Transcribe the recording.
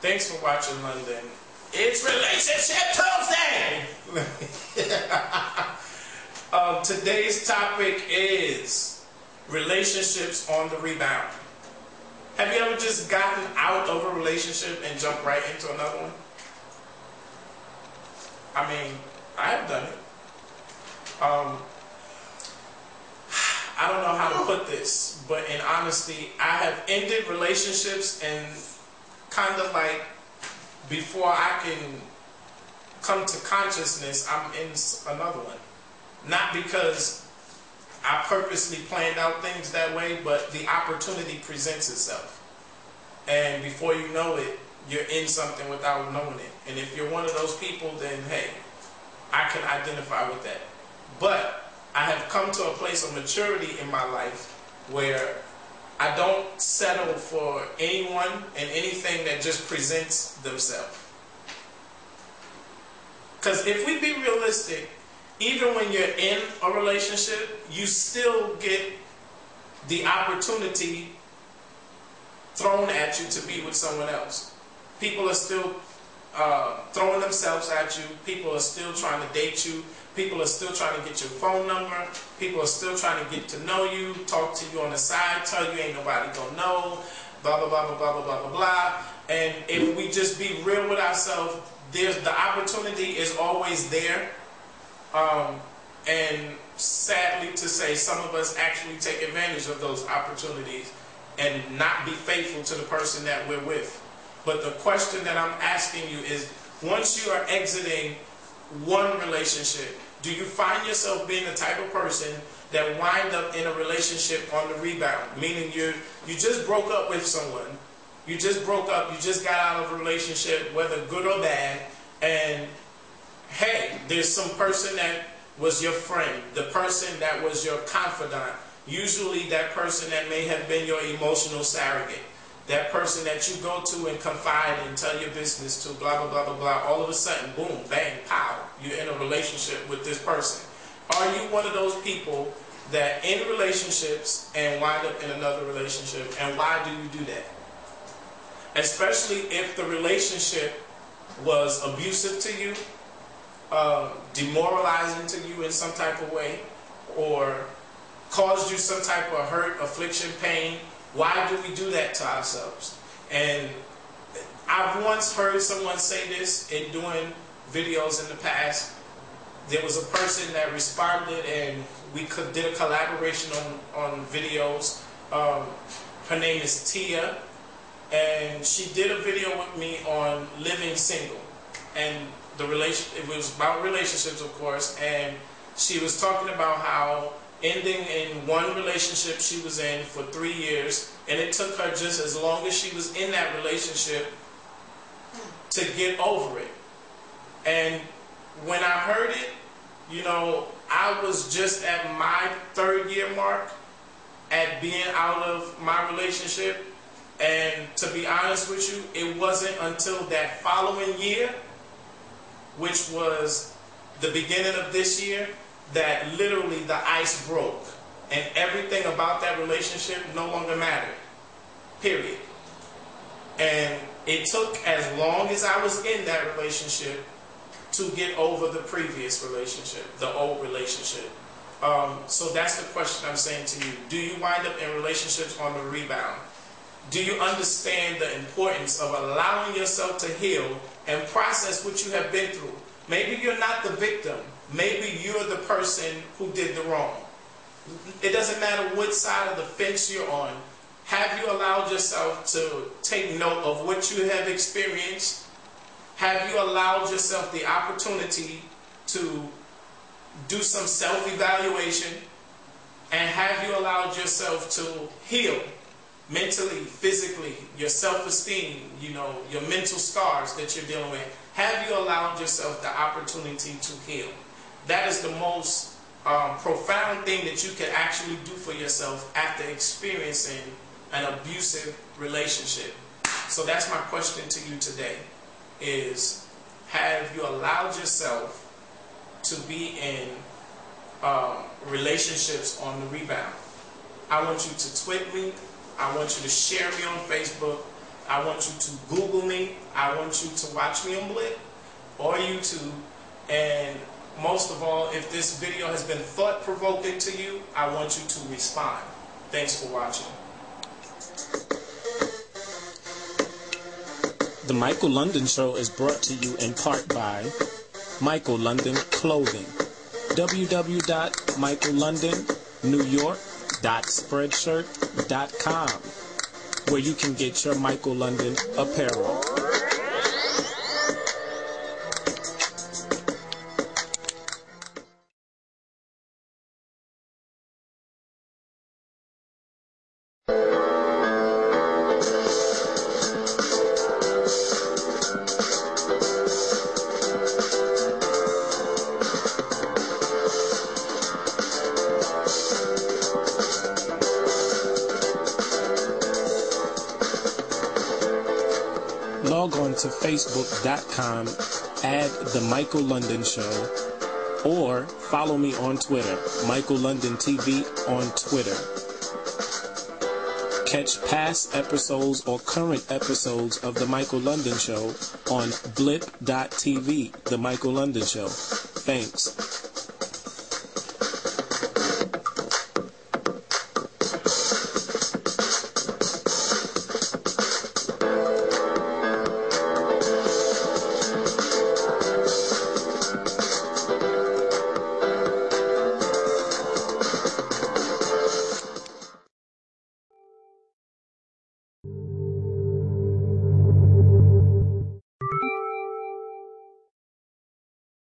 Thanks for watching London. It's Relationship Tuesday! um, today's topic is relationships on the rebound. Have you ever just gotten out of a relationship and jumped right into another one? I mean, I have done it. Um, I don't know how to put this, but in honesty, I have ended relationships and kind of like before I can come to consciousness, I'm in another one. Not because I purposely planned out things that way, but the opportunity presents itself. And before you know it, you're in something without knowing it. And if you're one of those people, then hey, I can identify with that. But I have come to a place of maturity in my life where I don't settle for anyone and anything that just presents themselves. Because if we be realistic, even when you're in a relationship, you still get the opportunity thrown at you to be with someone else. People are still uh, throwing themselves at you. People are still trying to date you. People are still trying to get your phone number. People are still trying to get to know you, talk to you on the side, tell you ain't nobody gonna know, blah, blah, blah, blah, blah, blah, blah, blah. And if we just be real with ourselves, there's the opportunity is always there. Um, and sadly to say, some of us actually take advantage of those opportunities and not be faithful to the person that we're with. But the question that I'm asking you is, once you are exiting one relationship, do you find yourself being the type of person that wind up in a relationship on the rebound? Meaning you you just broke up with someone, you just broke up, you just got out of a relationship, whether good or bad, and hey, there's some person that was your friend, the person that was your confidant, usually that person that may have been your emotional surrogate that person that you go to and confide and tell your business to, blah, blah, blah, blah, blah, all of a sudden, boom, bang, pow, you're in a relationship with this person. Are you one of those people that in relationships and wind up in another relationship, and why do you do that? Especially if the relationship was abusive to you, uh, demoralizing to you in some type of way, or caused you some type of hurt, affliction, pain, why do we do that to ourselves? And I've once heard someone say this in doing videos in the past. There was a person that responded and we could, did a collaboration on, on videos. Um, her name is Tia and she did a video with me on living single and the relation it was about relationships of course and she was talking about how ending in one relationship she was in for three years, and it took her just as long as she was in that relationship to get over it. And when I heard it, you know, I was just at my third year mark at being out of my relationship. And to be honest with you, it wasn't until that following year, which was the beginning of this year, that literally the ice broke and everything about that relationship no longer mattered. Period. And it took as long as I was in that relationship to get over the previous relationship, the old relationship. Um, so that's the question I'm saying to you. Do you wind up in relationships on the rebound? Do you understand the importance of allowing yourself to heal and process what you have been through? Maybe you're not the victim. Maybe you're the person who did the wrong. It doesn't matter what side of the fence you're on. Have you allowed yourself to take note of what you have experienced? Have you allowed yourself the opportunity to do some self-evaluation? And have you allowed yourself to heal mentally, physically, your self-esteem, you know, your mental scars that you're dealing with? Have you allowed yourself the opportunity to heal? That is the most um, profound thing that you can actually do for yourself after experiencing an abusive relationship. So that's my question to you today is have you allowed yourself to be in um, relationships on the rebound? I want you to tweet me. I want you to share me on Facebook. I want you to Google me. I want you to watch me on Blip or YouTube. And most of all, if this video has been thought provoking to you, I want you to respond. Thanks for watching. The Michael London Show is brought to you in part by Michael London Clothing. www.michaellondonnewyork.spreadshirt.com where you can get your Michael London apparel. Log on to facebook.com, add The Michael London Show, or follow me on Twitter, Michael London TV on Twitter. Catch past episodes or current episodes of The Michael London Show on blip.tv, The Michael London Show. Thanks.